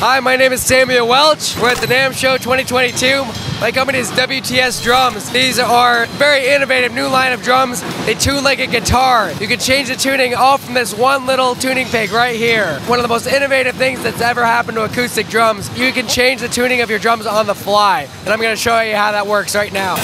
Hi, my name is Samuel Welch. We're at the NAMM Show 2022. My company is WTS Drums. These are very innovative new line of drums. They tune like a guitar. You can change the tuning all from this one little tuning peg right here. One of the most innovative things that's ever happened to acoustic drums. You can change the tuning of your drums on the fly. And I'm gonna show you how that works right now.